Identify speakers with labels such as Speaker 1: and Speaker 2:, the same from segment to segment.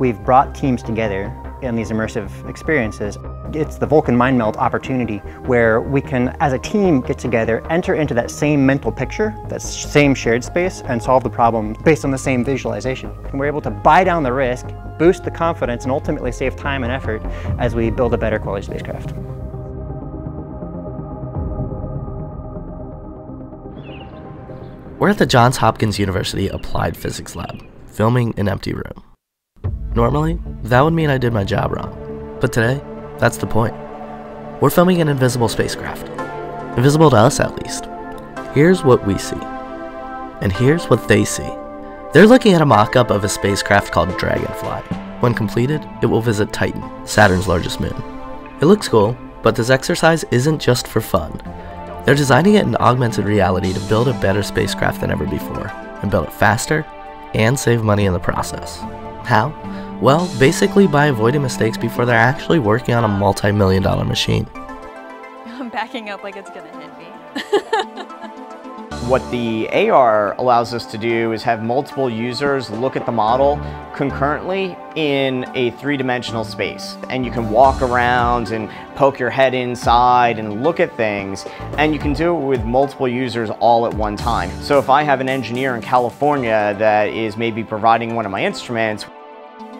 Speaker 1: We've brought teams together in these immersive experiences. It's the Vulcan Mind Meld opportunity where we can, as a team, get together, enter into that same mental picture, that same shared space, and solve the problem based on the same visualization. And we're able to buy down the risk, boost the confidence, and ultimately save time and effort as we build a better quality spacecraft.
Speaker 2: We're at the Johns Hopkins University Applied Physics Lab, filming an empty room. Normally, that would mean I did my job wrong, but today, that's the point. We're filming an invisible spacecraft. Invisible to us, at least. Here's what we see. And here's what they see. They're looking at a mock-up of a spacecraft called Dragonfly. When completed, it will visit Titan, Saturn's largest moon. It looks cool, but this exercise isn't just for fun. They're designing it in augmented reality to build a better spacecraft than ever before, and build it faster, and save money in the process. How? Well, basically by avoiding mistakes before they're actually working on a multi-million dollar machine.
Speaker 3: I'm backing up like it's gonna hit me.
Speaker 4: What the AR allows us to do is have multiple users look at the model concurrently in a three-dimensional space. And you can walk around and poke your head inside and look at things, and you can do it with multiple users all at one time. So if I have an engineer in California that is maybe providing one of my instruments,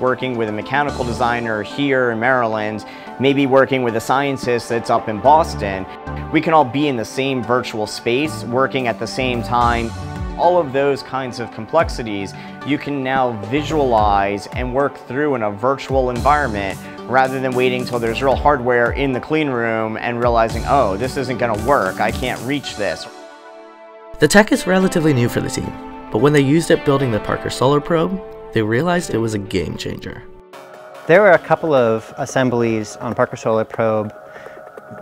Speaker 4: working with a mechanical designer here in Maryland, maybe working with a scientist that's up in Boston, we can all be in the same virtual space, working at the same time. All of those kinds of complexities you can now visualize and work through in a virtual environment rather than waiting until there's real hardware in the clean room and realizing, oh, this isn't gonna work, I can't reach this.
Speaker 2: The tech is relatively new for the team, but when they used it building the Parker Solar Probe, they realized it was a game changer.
Speaker 1: There were a couple of assemblies on Parker Solar Probe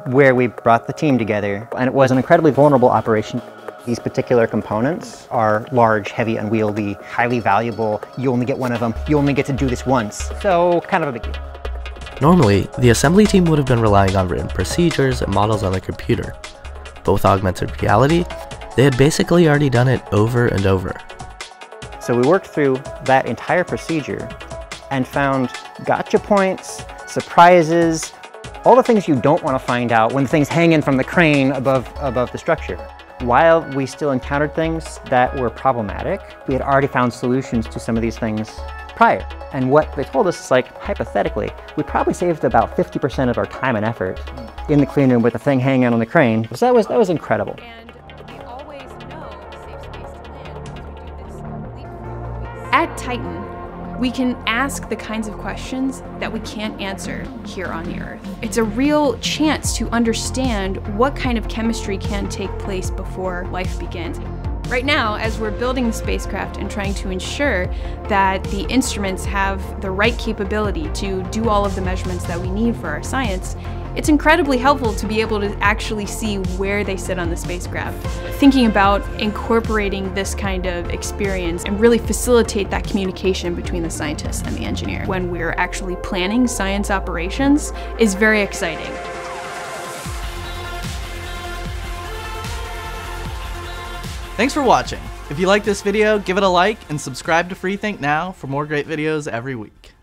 Speaker 1: where we brought the team together, and it was an incredibly vulnerable operation. These particular components are large, heavy, unwieldy, highly valuable. You only get one of them. You only get to do this once. So, kind of a big deal.
Speaker 2: Normally, the assembly team would have been relying on written procedures and models on the computer. But with augmented reality, they had basically already done it over and over.
Speaker 1: So we worked through that entire procedure and found gotcha points, surprises, all the things you don't want to find out when thing's hanging from the crane above, above the structure. While we still encountered things that were problematic, we had already found solutions to some of these things prior. And what they told us is like, hypothetically, we probably saved about 50% of our time and effort in the clean room with the thing hanging on the crane. So that was, that was incredible.
Speaker 3: At Titan, we can ask the kinds of questions that we can't answer here on the Earth. It's a real chance to understand what kind of chemistry can take place before life begins. Right now, as we're building the spacecraft and trying to ensure that the instruments have the right capability to do all of the measurements that we need for our science, it's incredibly helpful to be able to actually see where they sit on the spacecraft. Thinking about incorporating this kind of experience and really facilitate that communication between the scientist and the engineer when we're actually planning science operations is very exciting.
Speaker 5: Thanks for watching. If you like this video, give it a like and subscribe to Freethink Now for more great videos every week.